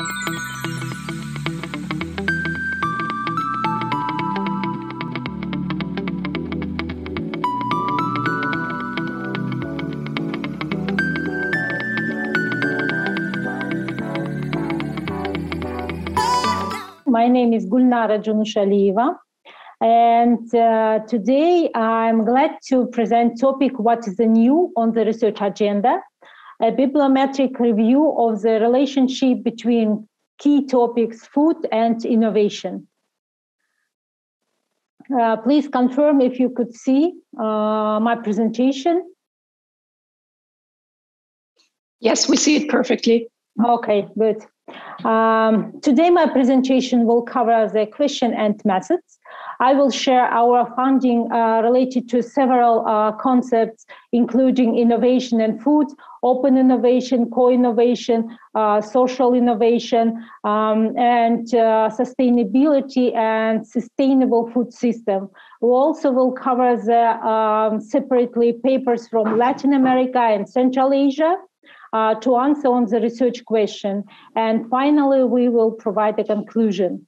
My name is Gulnara Dzhunushalieva. And uh, today I'm glad to present topic what is the new on the research agenda, a bibliometric review of the relationship between key topics, food and innovation. Uh, please confirm if you could see uh, my presentation. Yes, we see it perfectly. Okay, good. Um, today, my presentation will cover the question and methods. I will share our funding uh, related to several uh, concepts, including innovation and food, open innovation, co-innovation, uh, social innovation, um, and uh, sustainability and sustainable food system. We also will cover the um, separately papers from Latin America and Central Asia, uh, to answer on the research question. And finally, we will provide a conclusion.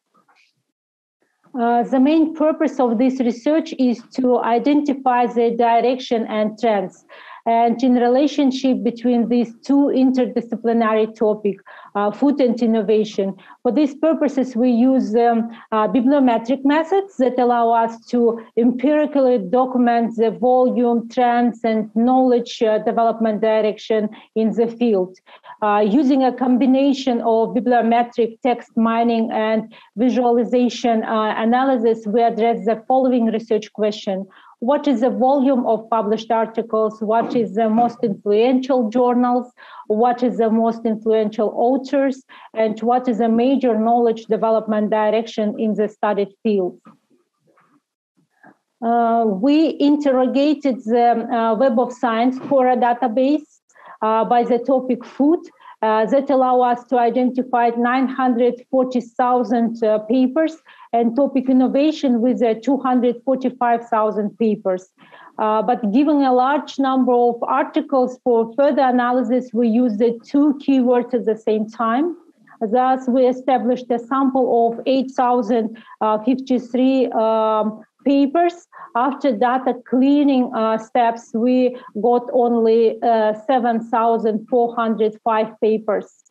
Uh, the main purpose of this research is to identify the direction and trends and in relationship between these two interdisciplinary topics, uh, food and innovation. For these purposes, we use um, uh, bibliometric methods that allow us to empirically document the volume, trends, and knowledge uh, development direction in the field. Uh, using a combination of bibliometric text mining and visualization uh, analysis, we address the following research question what is the volume of published articles, what is the most influential journals, what is the most influential authors, and what is a major knowledge development direction in the studied field. Uh, we interrogated the uh, Web of Science Core database uh, by the topic food uh, that allow us to identify 940,000 uh, papers and topic innovation with uh, 245,000 papers. Uh, but given a large number of articles for further analysis, we used the two keywords at the same time. Thus, we established a sample of 8,053 um, papers. After data cleaning uh, steps, we got only uh, 7,405 papers.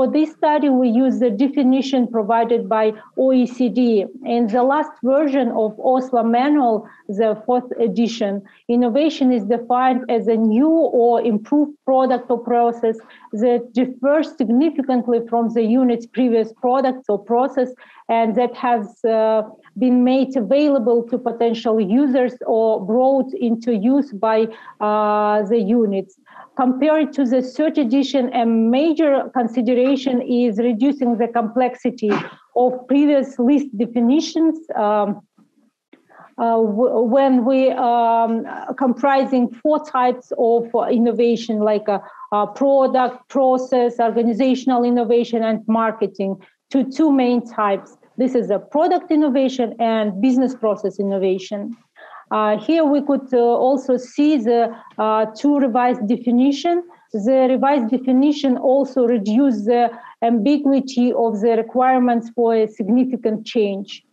For this study, we use the definition provided by OECD. In the last version of Oslo manual, the fourth edition, innovation is defined as a new or improved product or process that differs significantly from the unit's previous products or process and that has uh, been made available to potential users or brought into use by uh, the units. Compared to the third edition, a major consideration is reducing the complexity of previous list definitions. Um, uh, when we um, comprising four types of innovation like a, a, product process organizational innovation and marketing to two main types this is a product innovation and business process innovation uh, here we could uh, also see the uh, two revised definition. The revised definition also reduced the ambiguity of the requirements for a significant change.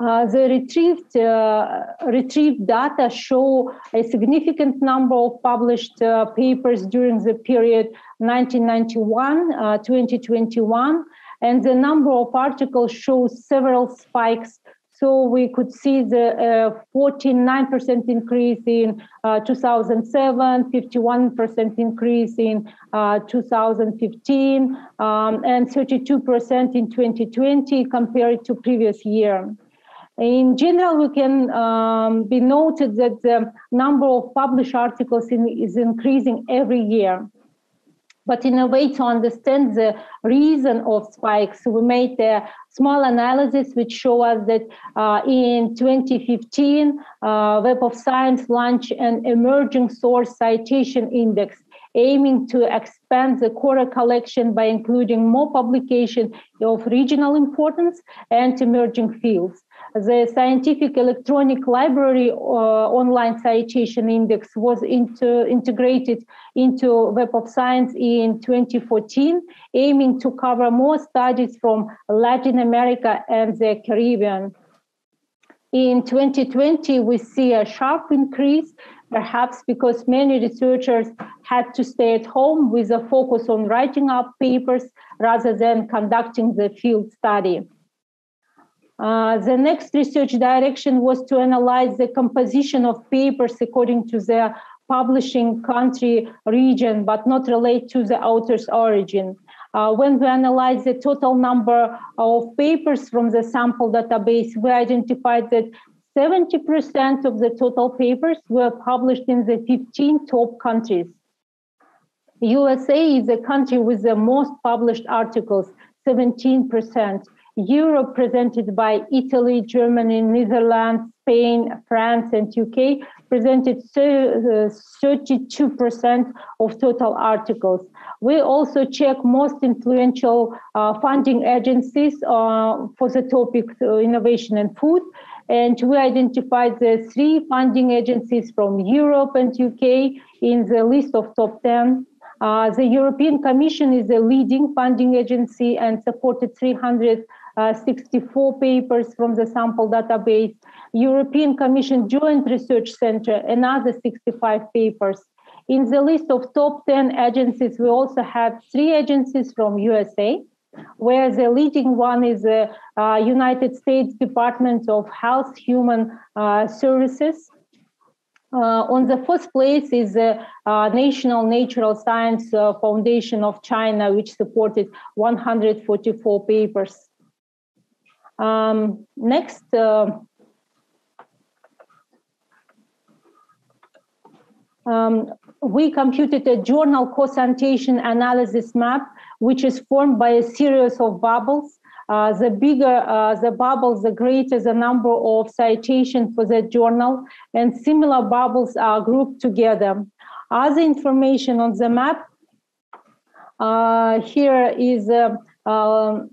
Uh, the retrieved uh, retrieved data show a significant number of published uh, papers during the period 1991 2021 and the number of articles shows several spikes so we could see the 49% uh, increase in uh, 2007, 51% increase in uh, 2015, um, and 32% in 2020 compared to previous year. In general, we can um, be noted that the number of published articles in, is increasing every year. But in a way to understand the reason of spikes, we made a small analysis which show us that uh, in 2015, uh, Web of Science launched an emerging source citation index. aiming to expand the core collection by including more publication of regional importance and emerging fields. The Scientific Electronic Library uh, online citation index was into, integrated into Web of Science in 2014, aiming to cover more studies from Latin America and the Caribbean. In 2020, we see a sharp increase, perhaps because many researchers had to stay at home with a focus on writing up papers rather than conducting the field study. Uh, the next research direction was to analyze the composition of papers according to their publishing country region, but not relate to the author's origin. Uh, when we analyzed the total number of papers from the sample database, we identified that 70% of the total papers were published in the 15 top countries. USA is the country with the most published articles, 17%. Europe presented by Italy, Germany, Netherlands, Spain, France, and UK presented 32% of total articles. We also check most influential uh, funding agencies uh, for the topic uh, innovation and food. And we identified the three funding agencies from Europe and UK in the list of top 10. Uh, the European Commission is the leading funding agency and supported 300 uh, 64 papers from the sample database, European Commission Joint Research Center, another 65 papers. In the list of top 10 agencies, we also have three agencies from USA, where the leading one is the uh, United States Department of Health Human uh, Services. Uh, on the first place is the uh, National Natural Science uh, Foundation of China, which supported 144 papers. Um, next, uh, um, we computed a journal co-citation analysis map, which is formed by a series of bubbles. Uh, the bigger uh, the bubbles, the greater the number of citations for the journal, and similar bubbles are grouped together. Other information on the map uh, here is uh, um,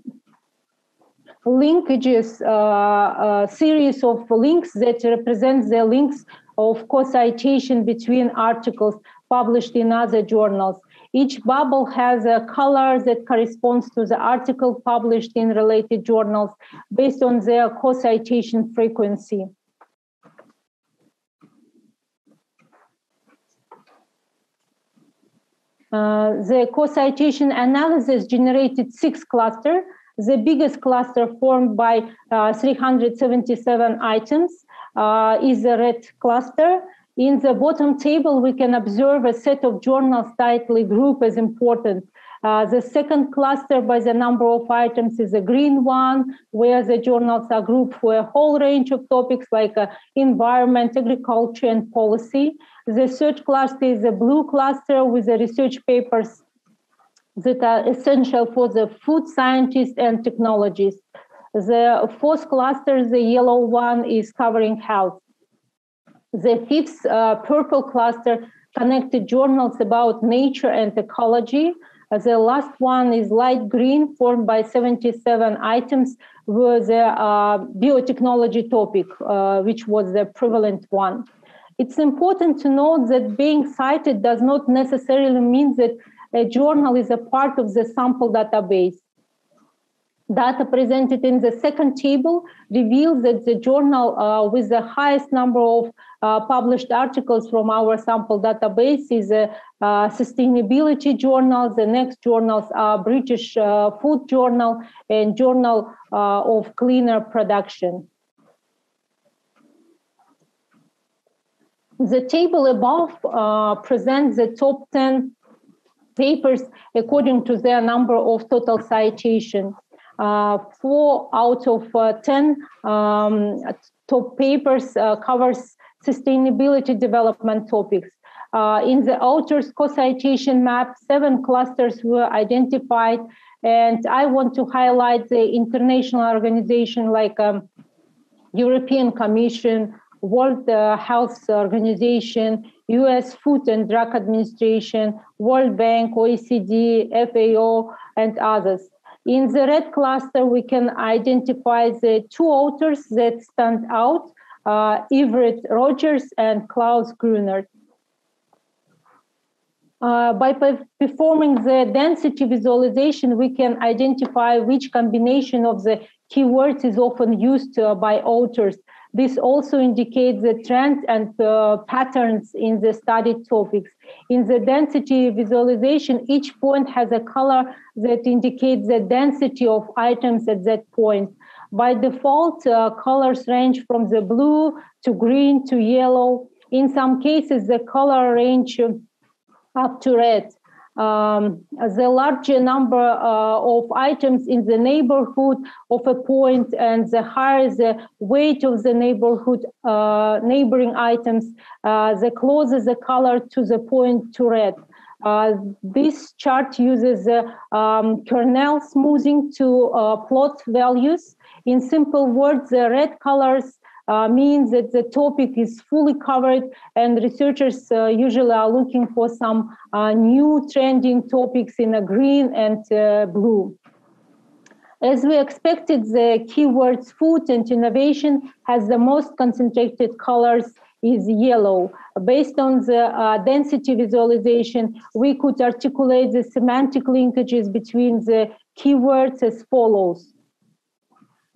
linkages, uh, a series of links that represent the links of co-citation between articles published in other journals. Each bubble has a color that corresponds to the article published in related journals based on their co-citation frequency. Uh, the co-citation analysis generated six clusters the biggest cluster formed by uh, 377 items uh, is the red cluster. In the bottom table, we can observe a set of journals tightly grouped as important. Uh, the second cluster by the number of items is a green one, where the journals are grouped for a whole range of topics like uh, environment, agriculture, and policy. The third cluster is a blue cluster with the research papers that are essential for the food scientists and technologists. The fourth cluster, the yellow one, is covering health. The fifth uh, purple cluster connected journals about nature and ecology. The last one is light green, formed by 77 items, with the uh, biotechnology topic, uh, which was the prevalent one. It's important to note that being cited does not necessarily mean that a journal is a part of the sample database. Data presented in the second table reveals that the journal uh, with the highest number of uh, published articles from our sample database is a uh, sustainability journal. The next journals are British uh, Food Journal and Journal uh, of Cleaner Production. The table above uh, presents the top 10 papers according to their number of total citations. Uh, four out of uh, 10 um, top papers uh, covers sustainability development topics. Uh, in the author's co-citation map, seven clusters were identified, and I want to highlight the international organization like um, European Commission, World uh, Health Organization, US Food and Drug Administration, World Bank, OECD, FAO, and others. In the red cluster, we can identify the two authors that stand out, uh, Everett Rogers and Klaus Grunert. Uh, by performing the density visualization, we can identify which combination of the keywords is often used uh, by authors. This also indicates the trends and uh, patterns in the studied topics. In the density visualization, each point has a color that indicates the density of items at that point. By default, uh, colors range from the blue to green to yellow. In some cases, the color range up to red. Um, the larger number uh, of items in the neighborhood of a point and the higher the weight of the neighborhood uh, neighboring items, uh, the closer the color to the point to red. Uh, this chart uses um, kernel smoothing to uh, plot values. In simple words, the red colors uh, means that the topic is fully covered and researchers uh, usually are looking for some uh, new trending topics in a green and uh, blue. As we expected, the keywords food and innovation has the most concentrated colors is yellow. Based on the uh, density visualization, we could articulate the semantic linkages between the keywords as follows.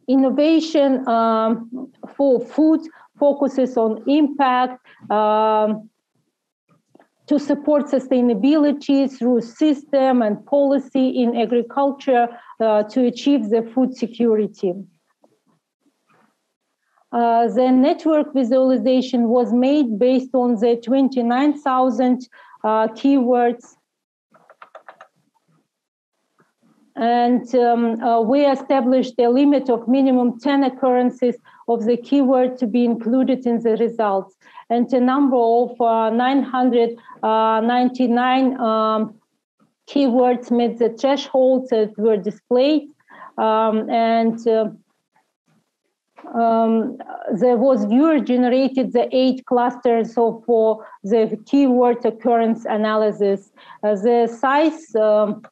Innovation um, for food focuses on impact um, to support sustainability through system and policy in agriculture uh, to achieve the food security. Uh, the network visualization was made based on the 29,000 uh, keywords and um, uh, we established a limit of minimum 10 occurrences of the keyword to be included in the results and a number of uh, 999 um, keywords met the thresholds that were displayed um, and uh, um, there VOSviewer generated the eight clusters of for the keyword occurrence analysis. Uh, the size um, uh,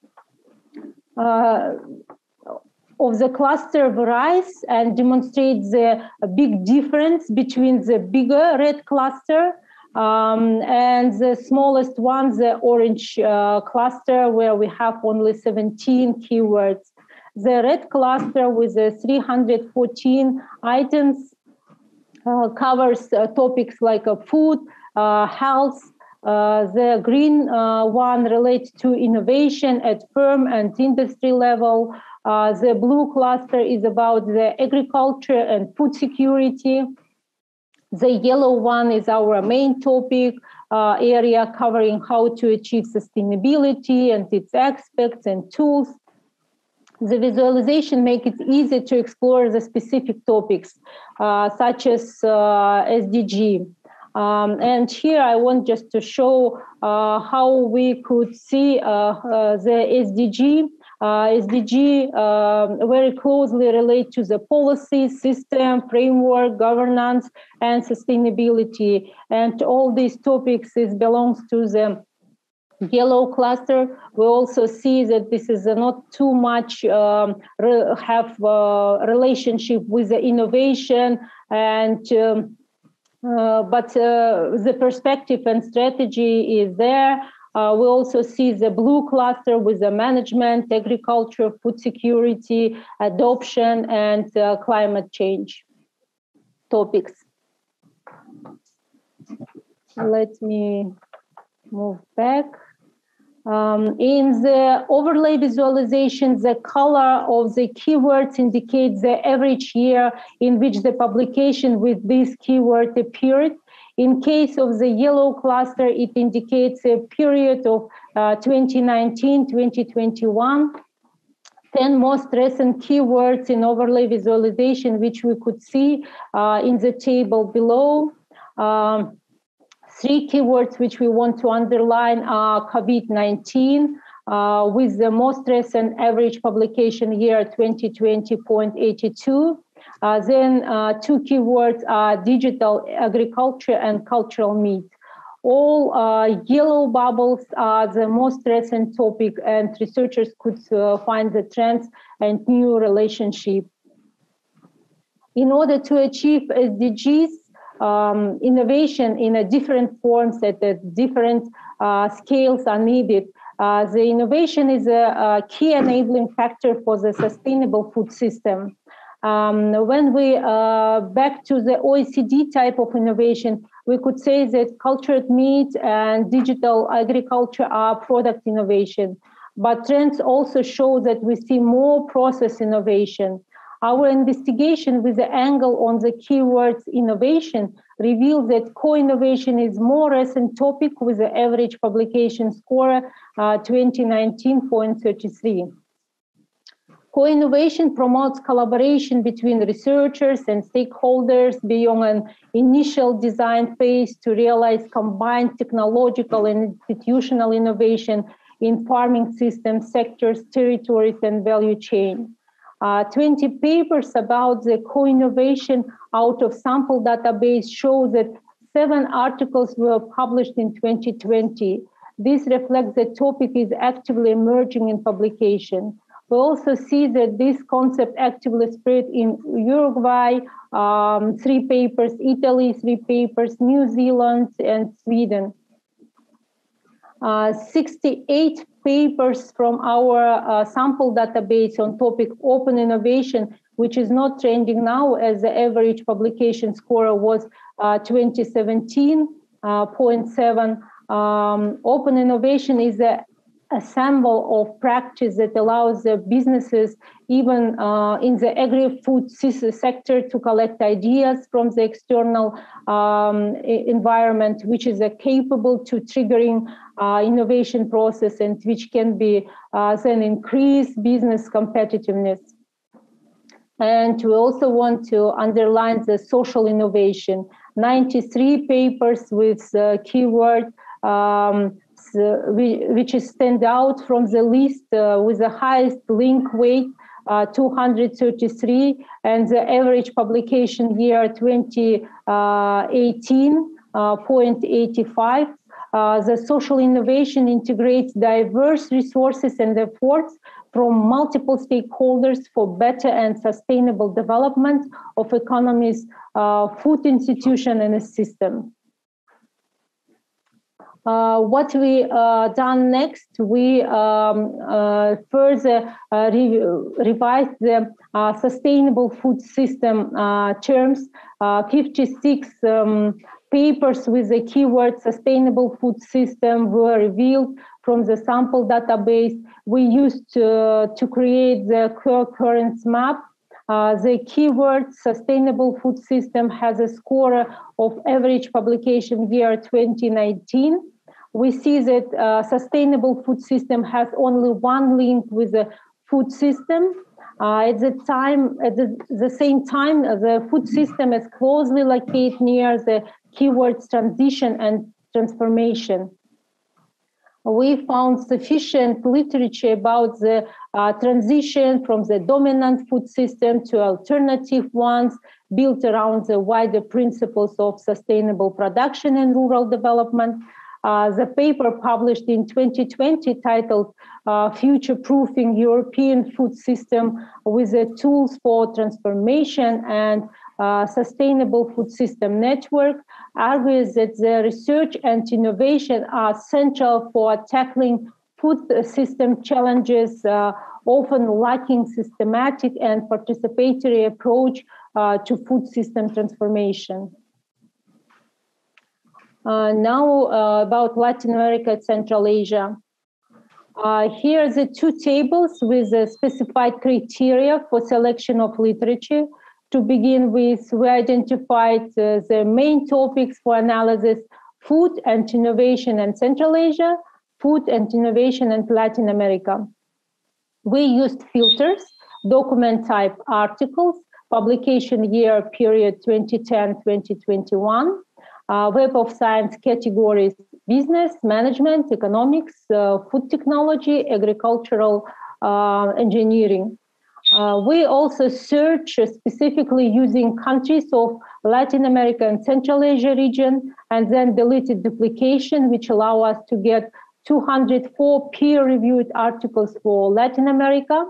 of the cluster varies and demonstrates the big difference between the bigger red cluster um, and the smallest one, the orange uh, cluster, where we have only 17 keywords. The red cluster with the 314 items uh, covers uh, topics like uh, food, uh, health, uh, the green uh, one relates to innovation at firm and industry level. Uh, the blue cluster is about the agriculture and food security. The yellow one is our main topic uh, area covering how to achieve sustainability and its aspects and tools. The visualization makes it easy to explore the specific topics, uh, such as SDG. Um, and here I want just to show uh, how we could see uh, uh, the SDG. Uh, SDG um, very closely relate to the policy, system, framework, governance, and sustainability. And all these topics is belongs to the yellow cluster. We also see that this is not too much um, have relationship with the innovation and um, uh, but uh, the perspective and strategy is there. Uh, we also see the blue cluster with the management, agriculture, food security, adoption, and climate change topics. Let me move back. Um, in the overlay visualization, the color of the keywords indicates the average year in which the publication with this keyword appeared. In case of the yellow cluster, it indicates a period of 2019-2021. Uh, 10 most recent keywords in overlay visualization, which we could see uh, in the table below. Um, three keywords which we want to underline are COVID-19, uh, with the most recent average publication year 2020.82. Uh, then uh, two keywords are digital agriculture and cultured meat. all uh, yellow bubbles are the most recent topic and researchers could uh, find the trends and new relationship. In order to achieve SDGs, um, innovation in a different forms at a different uh, scales are needed. Uh, the innovation is a, a, key enabling factor for the sustainable food system. Um, when we uh, back to the OECD type of innovation, we could say that cultured meat and digital agriculture are product innovation. But trends also show that we see more process innovation. Our investigation with the angle on the keywords innovation reveals that co-innovation is more recent topic with the average publication score uh, 2019.33. Co-innovation promotes collaboration between researchers and stakeholders beyond an initial design phase to realize combined technological and institutional innovation in farming systems, sectors, territories, and value chain. Uh, 20 papers about the co-innovation out of sample database show that seven articles were published in 2020. This reflects the topic is actively emerging in publication. We also see that this concept actively spread in Uruguay, um, three papers, Italy, three papers, New Zealand, and Sweden. Uh, 68 papers from our uh, sample database on topic open innovation, which is not trending now as the average publication score was uh, 2017.7. Uh, um, open innovation is a assemble of practice that allows the businesses, even uh, in the agri-food sector, to collect ideas from the external um, environment, which is uh, capable to triggering uh, innovation process and which can be uh, then increase business competitiveness. And we also want to underline the social innovation. 93 papers with keyword um, uh, which stand out from the list uh, with the highest link weight, uh, 233, and the average publication year 2018, 0.85. Uh, the social innovation integrates diverse resources and efforts from multiple stakeholders for better and sustainable development of economies, uh, food institution, and a system. Uh, what we uh, done next, we um, uh, further uh, re revised the uh, sustainable food system uh, terms. 56 um, papers with the keyword sustainable food system were revealed from the sample database. We used to, to create the co-occurrence map uh, the keyword sustainable food system has a score of average publication year 2019 we see that uh, sustainable food system has only one link with the food system. Uh, at the time, at the, the same time, uh, the food system is closely located near the keywords transition and transformation. We found sufficient literature about the uh, transition from the dominant food system to alternative ones built around the wider principles of sustainable production and rural development. Uh, the paper published in 2020 titled uh, Future Proofing European Food System with the Tools for Transformation and uh, Sustainable Food System Network argues that the research and innovation are central for tackling food system challenges, uh, often lacking systematic and participatory approach uh, to food system transformation. Uh, now uh, about Latin America, and Central Asia. Uh, here are the two tables with the specified criteria for selection of literature. To begin with, we identified the main topics for analysis, food and innovation in Central Asia, food and innovation in Latin America. We used filters, document type articles, publication year period 2010-2021, uh, Web of Science categories business, management, economics, uh, food technology, agricultural uh, engineering. Uh, we also search specifically using countries of Latin America and Central Asia region, and then deleted duplication, which allow us to get 204 peer-reviewed articles for Latin America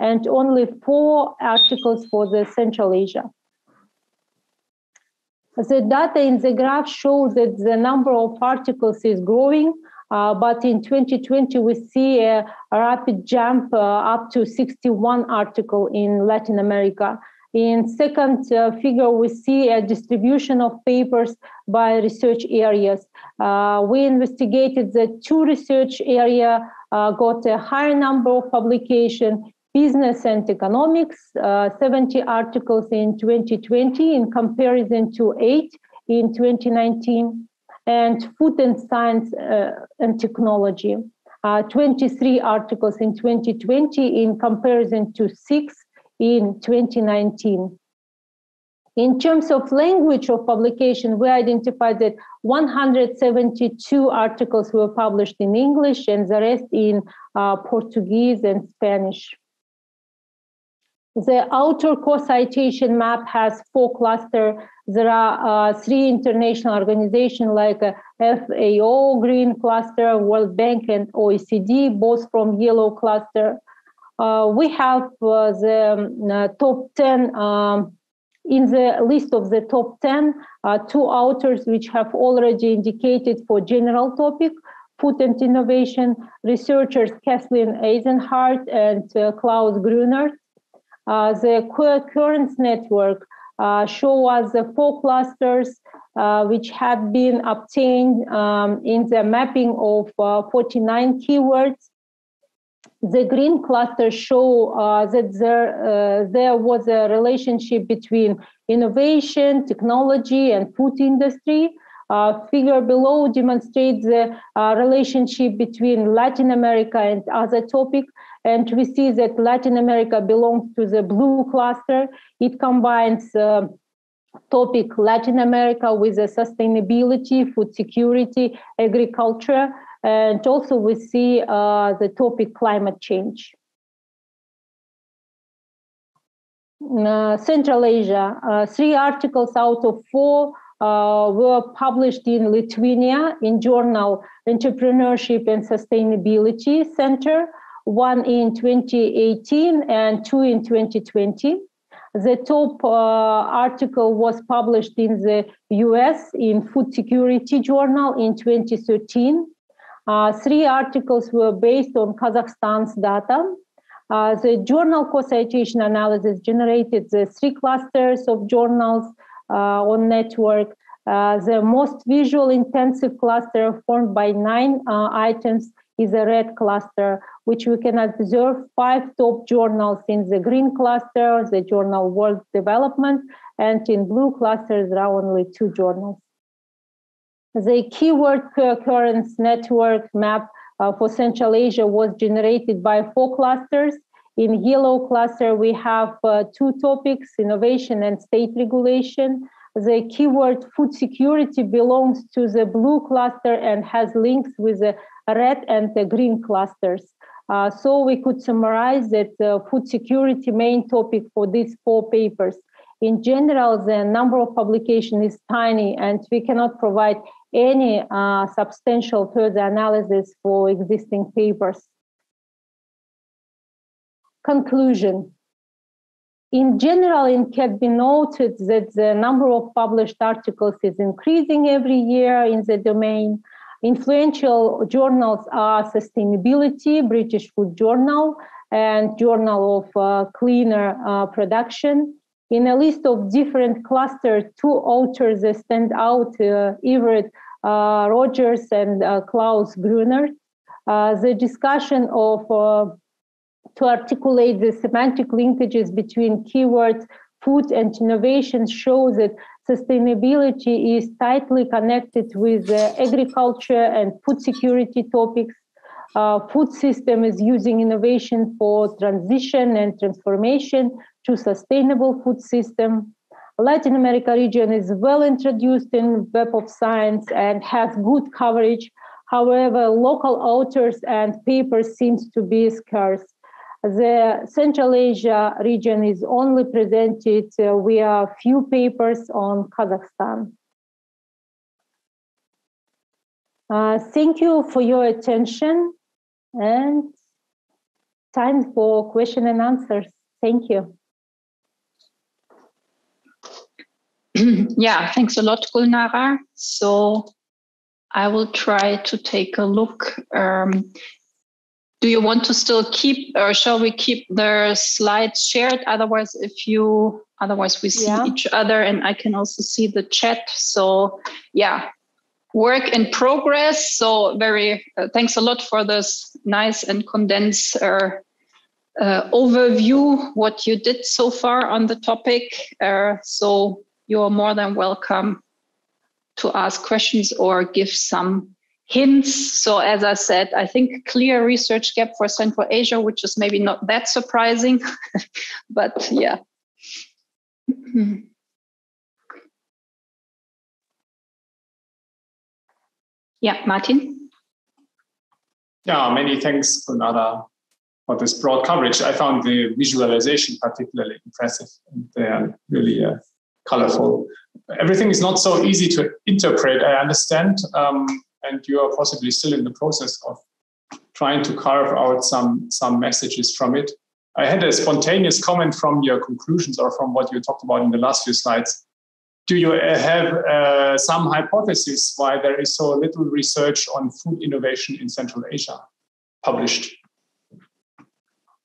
and only four articles for the Central Asia. The data in the graph show that the number of articles is growing, uh, but in 2020 we see a, a rapid jump uh, up to 61 article in Latin America. In second uh, figure, we see a distribution of papers by research areas. Uh, we investigated the two research area, uh, got a higher number of publication, business and economics, uh, 70 articles in 2020 in comparison to eight in 2019, and food and science uh, and technology, uh, 23 articles in 2020 in comparison to six in 2019. In terms of language of publication, we identified that 172 articles were published in English and the rest in uh, Portuguese and Spanish. The author co-citation map has four clusters. There are uh, three international organizations like uh, FAO, Green Cluster, World Bank, and OECD, both from yellow cluster. Uh, we have uh, the uh, top 10 um, in the list of the top 10, uh, two authors which have already indicated for general topic, food and innovation, researchers Kathleen Eisenhardt and Klaus Grunert. Uh, the co-occurrence network uh, show us the four clusters uh, which had been obtained um, in the mapping of 49 keywords the green cluster show uh, that there, uh, there was a relationship between innovation, technology, and food industry. Uh, figure below demonstrates the uh, relationship between Latin America and other topics. And we see that Latin America belongs to the blue cluster. It combines uh, topic Latin America with the sustainability, food security, agriculture, and also we see uh, the topic climate change. Uh, Central Asia, uh, three articles out of four uh, were published in Lithuania in journal Entrepreneurship and Sustainability Center, one in 2018 and two in 2020. The top uh, article was published in the US in Food Security Journal in 2013. Uh, three articles were based on Kazakhstan's data. Uh, the journal co-citation analysis generated the three clusters of journals uh, on network. Uh, the most visual intensive cluster formed by nine uh, items is a red cluster, which we can observe five top journals in the green cluster, the journal World Development, and in blue clusters there are only two journals. The keyword occurrence network map uh, for Central Asia was generated by four clusters. In yellow cluster, we have uh, two topics, innovation and state regulation. The keyword food security belongs to the blue cluster and has links with the red and the green clusters. Uh, so we could summarize that uh, food security main topic for these four papers. In general, the number of publication is tiny and we cannot provide any uh, substantial further analysis for existing papers. Conclusion. In general, it can be noted that the number of published articles is increasing every year in the domain. Influential journals are Sustainability, British Food Journal, and Journal of uh, Cleaner uh, Production. In a list of different clusters, two authors stand out, uh, Everett uh, Rogers and uh, Klaus Grunert. Uh, the discussion of to articulate the semantic linkages between keywords, food and innovation shows that sustainability is tightly connected with agriculture and food security topics. Uh, food system is using innovation for transition and transformation to sustainable food system. Latin America region is well introduced in Web of Science and has good coverage. However, local authors and papers seems to be scarce. The Central Asia region is only presented uh, via few papers on Kazakhstan. Uh, thank you for your attention and time for question and answers. Thank you. yeah, thanks a lot, Gulnara. So I will try to take a look. Um, do you want to still keep, or shall we keep the slides shared? Otherwise, if you, otherwise we see yeah. each other, and I can also see the chat. So yeah, work in progress. So very uh, thanks a lot for this nice and condensed uh, uh, overview what you did so far on the topic. Uh, so you're more than welcome to ask questions or give some hints. So as I said, I think clear research gap for Central Asia, which is maybe not that surprising, but yeah. Yeah, Martin. Yeah, many thanks, Gulnara, for this broad coverage. I found the visualization particularly impressive, and they are really uh, colorful. Everything is not so easy to interpret, I understand, um, and you are possibly still in the process of trying to carve out some some messages from it. I had a spontaneous comment from your conclusions or from what you talked about in the last few slides do you uh, have uh, some hypothesis why there is so little research on food innovation in Central Asia published?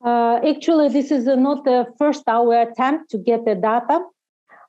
Uh, actually, this is not the first our attempt to get the data.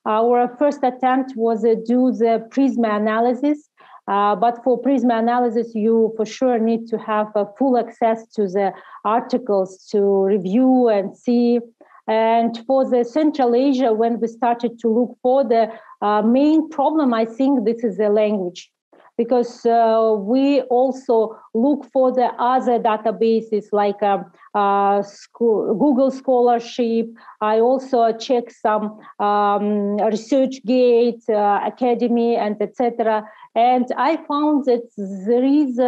Our first attempt was to do the PRISMA analysis, uh, but for PRISMA analysis, you for sure need to have full access to the articles to review and see. And for the Central Asia, when we started to look for the uh, main problem, I think this is the language because uh, we also look for the other databases like uh, uh, school, Google Scholarship. I also check some um, ResearchGate, uh, Academy, and etc. And I found that there is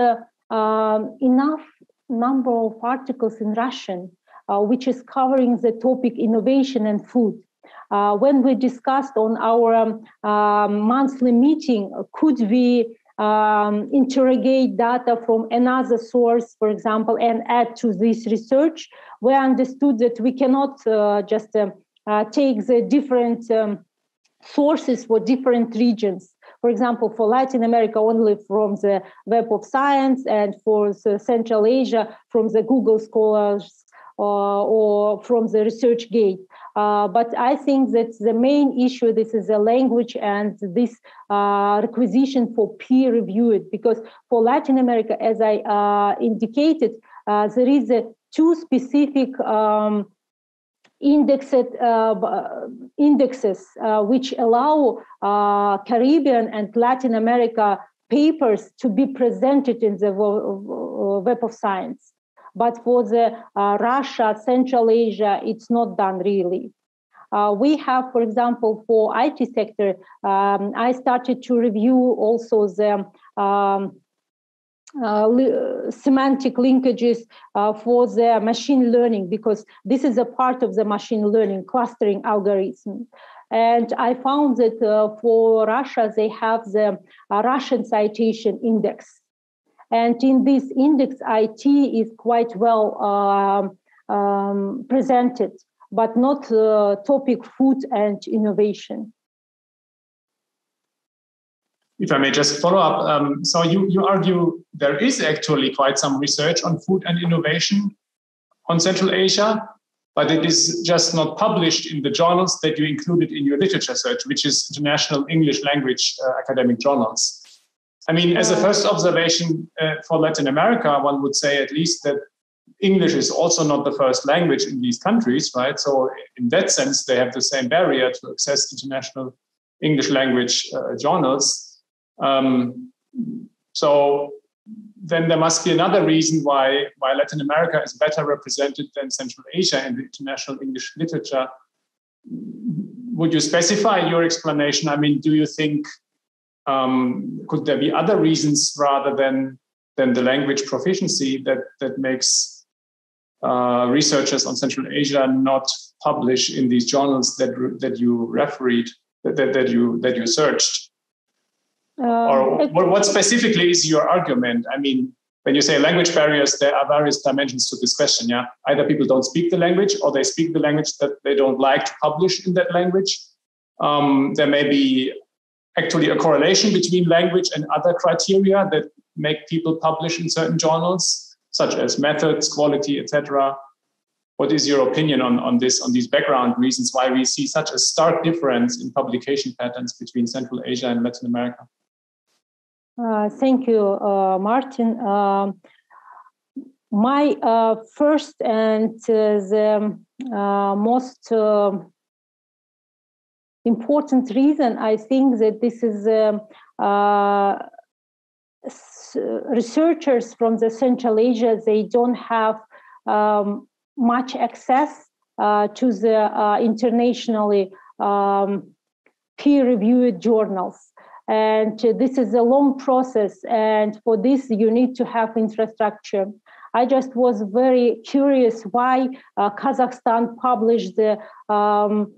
um, enough number of articles in Russian uh, which is covering the topic innovation and food. Uh, when we discussed on our um, uh, monthly meeting, could we um, interrogate data from another source, for example, and add to this research, we understood that we cannot uh, just uh, uh, take the different um, sources for different regions. For example, for Latin America, only from the Web of Science, and for Central Asia, from the Google Scholars uh, or from the ResearchGate. Uh, but I think that the main issue this is the language and this uh, requisition for peer reviewed because for Latin America, as I indicated, there is a two specific um, indexed uh, indexes uh, which allow uh, Caribbean and Latin America papers to be presented in the Web of Science. But for the uh, Russia, Central Asia, it's not done really. Uh, we have, for example, for IT sector, um, I started to review also the um, uh, li- semantic linkages uh, for the machine learning because this is a part of the machine learning clustering algorithm. And I found that uh, for Russia, they have the uh, Russian citation index. And in this index, IT is quite well um, um, presented, but not uh, topic food and innovation. If I may just follow up, um, so you, you argue there is actually quite some research on food and innovation on Central Asia, but it is just not published in the journals that you included in your literature search, which is international English language uh, academic journals. I mean, as a first observation uh, for Latin America, one would say at least that English is also not the first language in these countries, right? So, in that sense, they have the same barrier to access international English language uh, journals. Um, so, then there must be another reason why, why Latin America is better represented than Central Asia in the international English literature. Would you specify your explanation? I mean, do you think um, could there be other reasons rather than than the language proficiency that that makes uh, researchers on Central Asia not publish in these journals that that you refereed that, that, that you that you searched? Um, or what, what specifically is your argument? I mean, when you say language barriers, there are various dimensions to this question. Yeah, either people don't speak the language, or they speak the language that they don't like to publish in that language. Um, there may be actually a correlation between language and other criteria that make people publish in certain journals, such as methods, quality, etc. What is your opinion on, on this, on these background reasons why we see such a stark difference in publication patterns between Central Asia and Latin America? Uh, thank you, uh, Martin. Uh, my uh, first and uh, the uh, most important reason, I think that this is um, researchers from the Central Asia, they don't have um, much access to the internationally um, peer-reviewed journals. And this is a long process and for this you need to have infrastructure. I just was very curious why uh, kazakhstan published the um,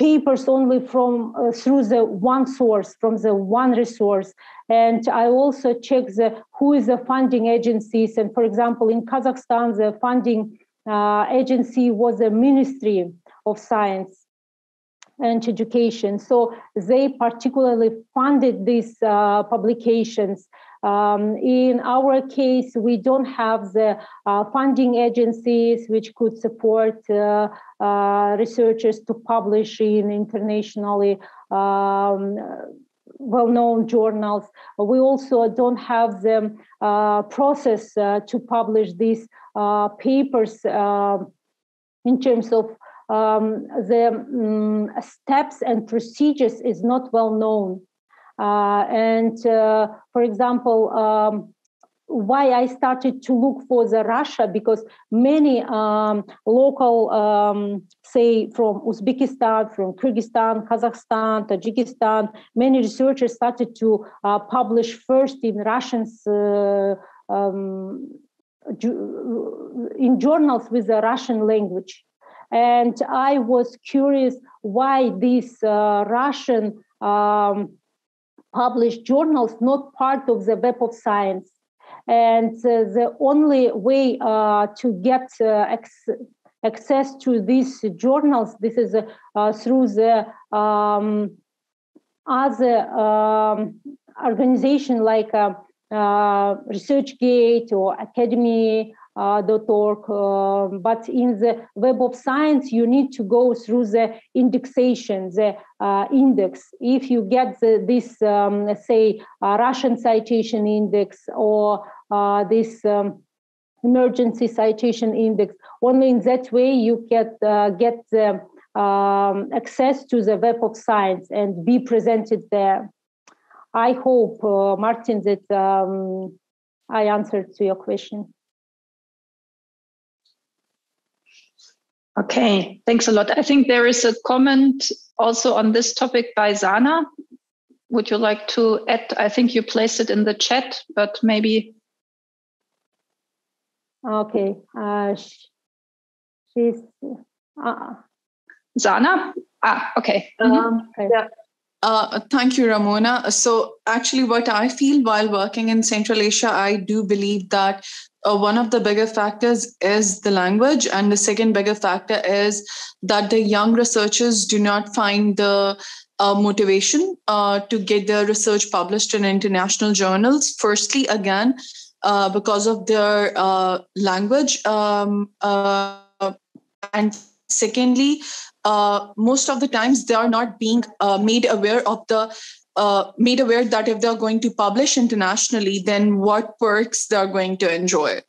papers only from uh, through the one source from the one resource and i also check the who is the funding agencies and for example in kazakhstan the funding uh, agency was a ministry of science and education. So they particularly funded these uh, publications. Um, in our case, we don't have the uh, funding agencies which could support uh, uh researchers to publish in internationally um, well-known journals. We also don't have the uh, process uh, to publish these papers in terms of um, the um, steps and procedures is not well known. Uh, and uh, for example, um, why I started to look for the Russia because many um, local, um, say from Uzbekistan, from Kyrgyzstan, Kazakhstan, Tajikistan, many researchers started to uh, publish first in Russians. Uh, um, in journals with the Russian language. And I was curious why these uh, Russian um, published journals not part of the Web of Science. And uh, the only way uh, to get uh, access to these journals, this is uh, through the um, other um, organization like uh, ResearchGate or Academy uh, .org. Uh, but in the Web of Science, you need to go through the indexation, the uh, index. If you get the, this, um, say, Russian citation index or this um, emergency citation index, only in that way you get get the um, access to the Web of Science and be presented there. I hope, uh, Martin, that um, I answered to your question. Okay, thanks a lot. I think there is a comment also on this topic by Zana. Would you like to add? I think you placed it in the chat, but maybe. Okay, uh, she's. Uh, Zana? Ah, okay. Um, mm-hmm. okay. Yeah. Uh, thank you, Ramona. So, actually, what I feel while working in Central Asia, I do believe that uh, one of the bigger factors is the language, and the second bigger factor is that the young researchers do not find the uh, motivation uh, to get their research published in international journals. Firstly, again, uh, because of their uh, language, um, and secondly, most of the times they are not being made aware of the uh, made aware that if they're going to publish internationally, then what perks they're going to enjoy.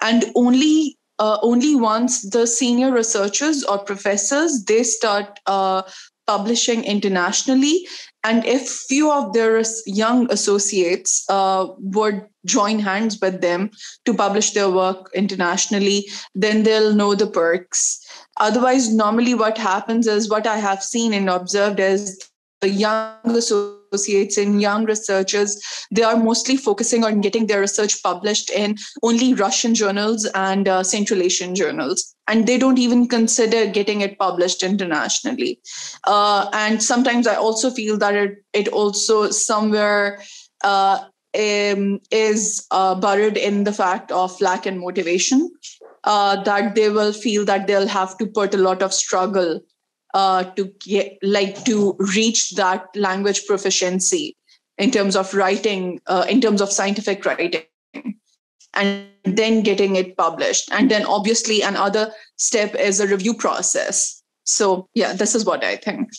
And only uh, only once the senior researchers or professors they start uh, publishing internationally, and if few of their young associates uh, would join hands with them to publish their work internationally, then they'll know the perks. Otherwise, normally what happens is what I have seen and observed is the young associates and young researchers, they are mostly focusing on getting their research published in only Russian journals and uh, Central Asian journals. And they don't even consider getting it published internationally. Uh, and sometimes I also feel that it, it also somewhere uh, um, is uh, buried in the fact of lack in motivation, uh, that they will feel that they'll have to put a lot of struggle uh, to get like to reach that language proficiency in terms of writing uh, in terms of scientific writing and then getting it published. And then obviously another step is a review process. So yeah this is what i think.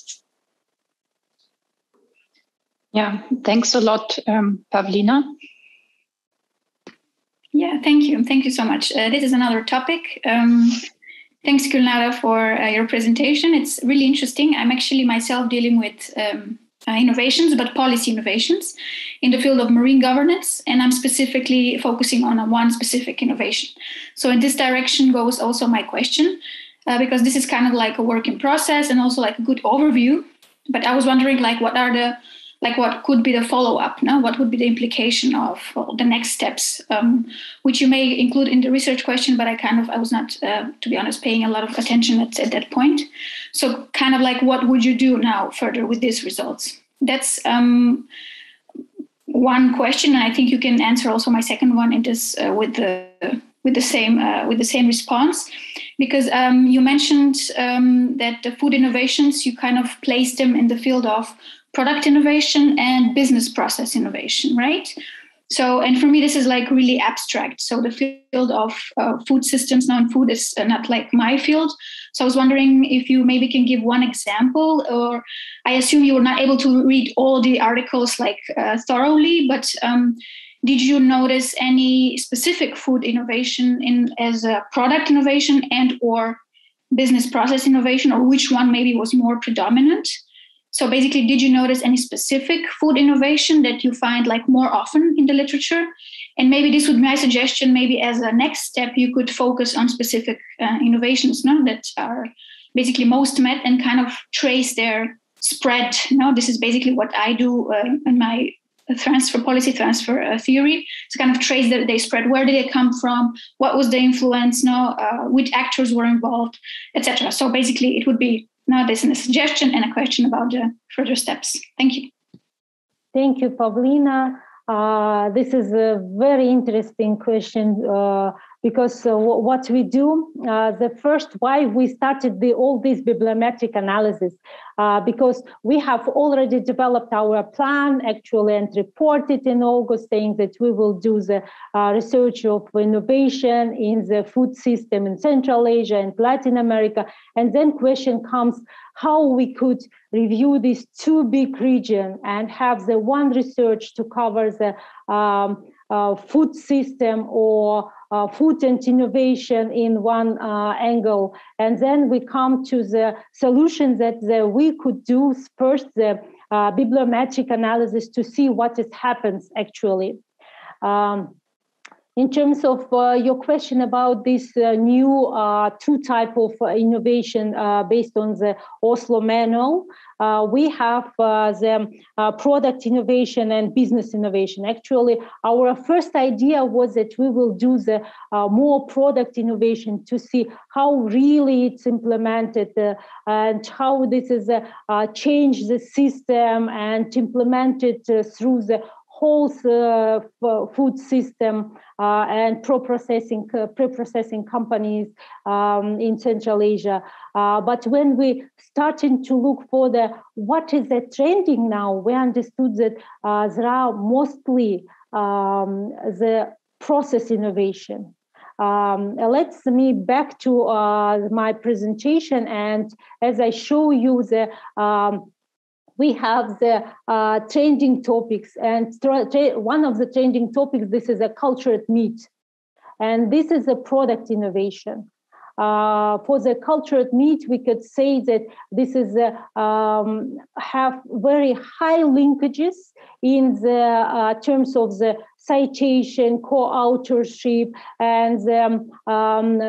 Yeah thanks a lot um, pavlina. Yeah thank you. Thank you so much. Uh, this is another topic. Um, Thanks, Gulnara, for uh, your presentation. It's really interesting. I'm actually myself dealing with um, innovations, but policy innovations in the field of marine governance, and I'm specifically focusing on one specific innovation. So, in this direction goes also my question, uh, because this is kind of like a work in process and also like a good overview. But I was wondering, like, what are the like what could be the follow-up now what would be the implication of the next steps um, which you may include in the research question but i kind of i was not uh, to be honest paying a lot of attention at, at, that point. So kind of like what would you do now further with these results? That's um, one question and i think you can answer also my second one in this uh, with the with the same uh, with the same response. Because um, you mentioned um, that the food innovations you kind of placed them in the field of product innovation and business process innovation, right? So, and for me, this is like really abstract. So, the field of uh, food systems now in food is uh, not like my field. So, I was wondering if you maybe can give one example, or I assume you were not able to read all the articles like uh, thoroughly, but um, did you notice any specific food innovation in as a product innovation and or business process innovation, or which one maybe was more predominant? So basically, did you notice any specific food innovation that you find like more often in the literature? And maybe this would be my suggestion. Maybe as a next step, you could focus on specific uh, innovations no, that are basically most met and kind of trace their spread. No, this is basically what I do uh, in my transfer policy transfer uh, theory to kind of trace that they spread where did they come from what was the influence no uh, which actors were involved etc so basically it would be now there's a suggestion and a question about the further steps. Thank you. Thank you, Pavlina. Uh, this is a very interesting question uh, because uh, what we do, uh, the first why we started the, all this bibliometric analysis, uh, because we have already developed our plan actually and reported in August saying that we will do the uh, research of innovation in the food system in Central Asia and Latin America. And then question comes, how we could review these two big regions and have the one research to cover the um, uh, food system or uh, food and innovation in one uh, angle. And then we come to the solution that the, we could do first the uh, bibliometric analysis to see what is happens actually. Um, in terms of uh, your question about this uh, new uh, two type of uh, innovation uh, based on the Oslo manual, uh, we have the product innovation and business innovation. Actually, our first idea was that we will do the more product innovation to see how really it's implemented and how this is change the system and implemented through the whole uh, food system uh, and pro-processing uh, pre-processing companies um, in Central Asia. But when we starting to look for the what is the trending now, we understood that there are mostly um, the process innovation. Um, let's me back to uh, my presentation and as I show you the um, we have the uh, trending topics and one of the changing topics this is a cultured meat and this is a product innovation uh, for the cultured meat, we could say that this is um, have very high linkages in the uh, terms of the citation, co-authorship, and the, um,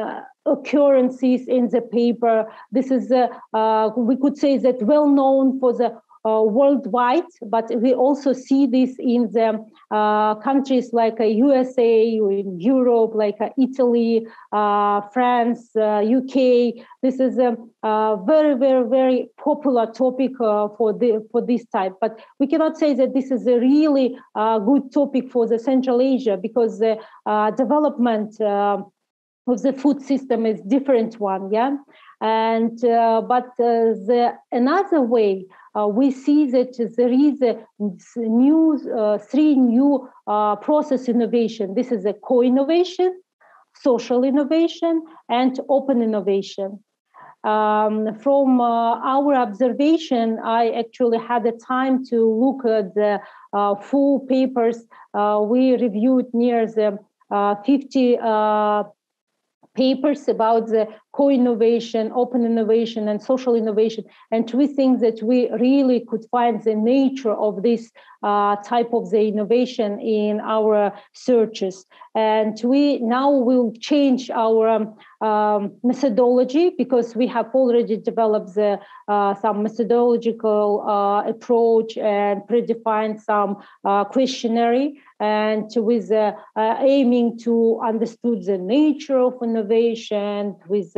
occurrences in the paper. This is, uh, we could say that well known for the Uh, worldwide, but we also see this in the uh, countries like uh, USA, in Europe, like Italy, France, UK. This is a, a, very, very, very popular topic for the for this type. But we cannot say that this is a really good topic for the Central Asia because the development of the food system is different one yeah and uh, but uh, the another way uh, we see that there is a new uh, three new uh, process innovation this is a co-innovation social innovation and open innovation um, from uh, our observation, I actually had the time to look at the full papers. we reviewed near the 50 papers about the co-innovation, open innovation, and social innovation. And we think that we really could find the nature of this uh, type of the innovation in our searches. And we now will change our um, um, methodology because we have already developed the, uh, some methodological uh, approach and predefined some uh, questionnaire and with uh, uh, aiming to understand the nature of innovation with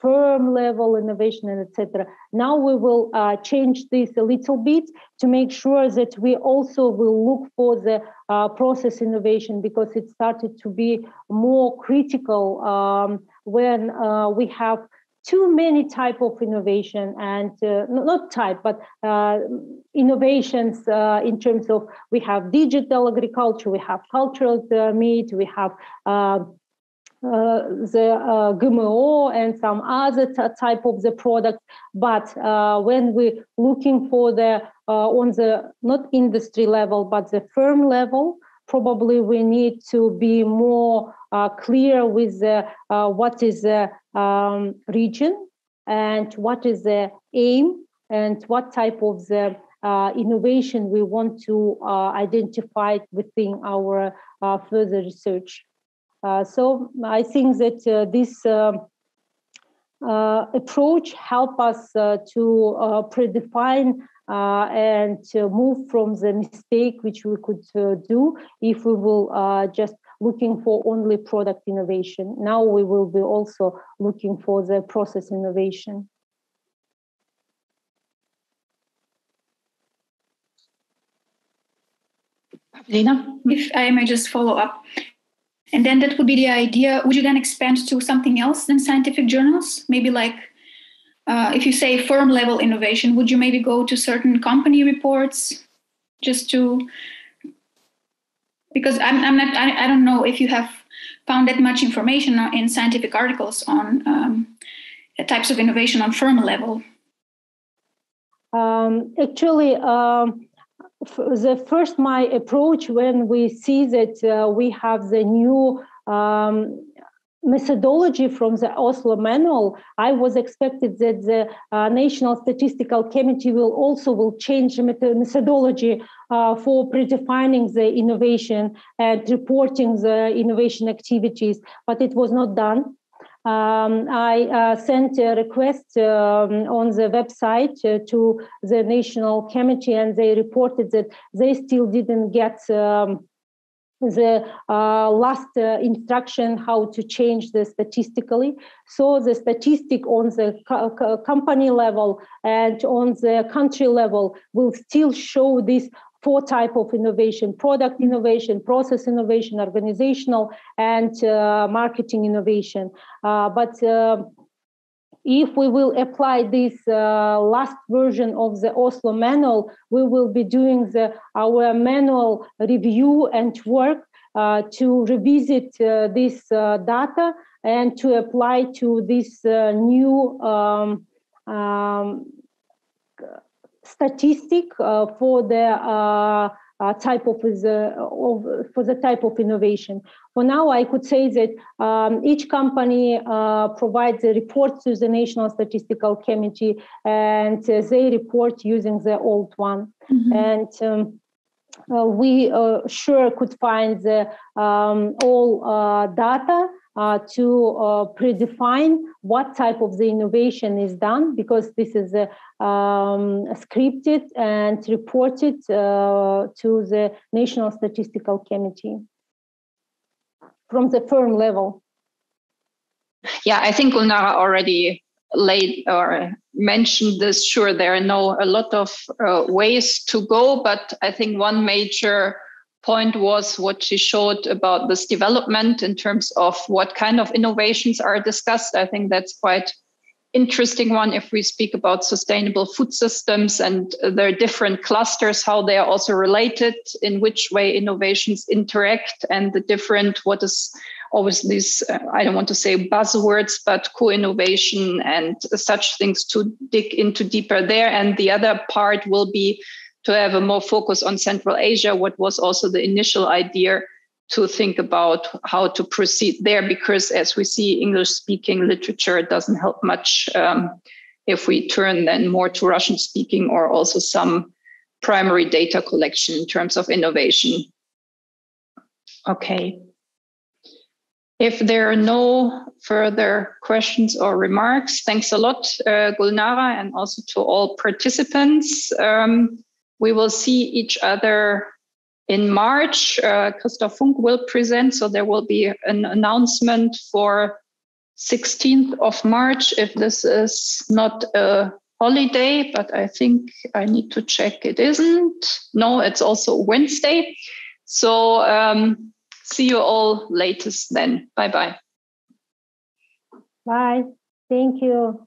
firm level innovation and etc now we will uh, change this a little bit to make sure that we also will look for the uh, process innovation because it started to be more critical um, when uh, we have too many type of innovation and uh, not type but uh, innovations uh, in terms of we have digital agriculture we have cultured meat we have uh, the uh, GMO and some other t- type of the product. But uh, when we're looking for the on the not industry level but the firm level, probably we need to be more clear with the, what is the um, region and what is the aim and what type of the uh, innovation we want to uh, identify within our uh, further research. Uh, so I think that uh, this uh, approach help us to predefine uh, and uh, move from the mistake which we could uh, do if we will just looking for only product innovation. Now we will be also looking for the process innovation. Lena, if I may just follow up, and then that would be the idea. Would you then expand to something else than scientific journals? Maybe like uh, if you say firm level innovation, would you maybe go to certain company reports just to because I'm, I'm not I, I don't know if you have found that much information in scientific articles on um, types of innovation on firm level. Um, actually, um, the first my approach when we see that uh, we have the new um, methodology from the Oslo manual, I was expected that the uh, National Statistical Committee will also will change the methodology uh, for predefining the innovation and reporting the innovation activities, but it was not done. Um, I uh, sent a request um, on the website uh, to the National Committee, and they reported that they still didn't get um, the uh, last uh, instruction how to change the statistically. So the statistic on the co- co- company level and on the country level will still show this four type of innovation product innovation process innovation organizational and uh, marketing innovation. Uh, but uh, if we will apply this uh, last version of the Oslo manual, we will be doing the, our manual review and work uh, to revisit uh, this data and to apply to this new um, um, statistic uh, for the uh, uh, type of, the, of, for the type of innovation. For now, I could say that um, each company uh, provides a report to the National Statistical Committee, and uh, they report using the old one. Mm-hmm. And um, uh, we sure could find the, um, all data uh, to uh, predefine what type of the innovation is done because this is uh, um, scripted and reported uh, to the National Statistical Committee from the firm level. Yeah, I think Gulnara already laid or mentioned this. Sure, there are no a lot of uh, ways to go, but I think one major point was what she showed about this development in terms of what kind of innovations are discussed. I think that's quite interesting one if we speak about sustainable food systems and their different clusters how they are also related in which way innovations interact and the different what is always these uh, i don't want to say buzzwords but co-innovation and such things to dig into deeper there and the other part will be to have a more focus on Central Asia, what was also the initial idea to think about how to proceed there, because as we see, English speaking literature doesn't help much um, if we turn then more to Russian speaking or also some primary data collection in terms of innovation. Okay. If there are no further questions or remarks, thanks a lot, uh, Gulnara, and also to all participants. Um, we will see each other in March. Uh, Christoph Funk will present, so there will be an announcement for 16th of March if this is not a holiday, but I think I need to check it isn't. No, it's also Wednesday. So um, see you all latest then. Bye bye. Bye. Thank you.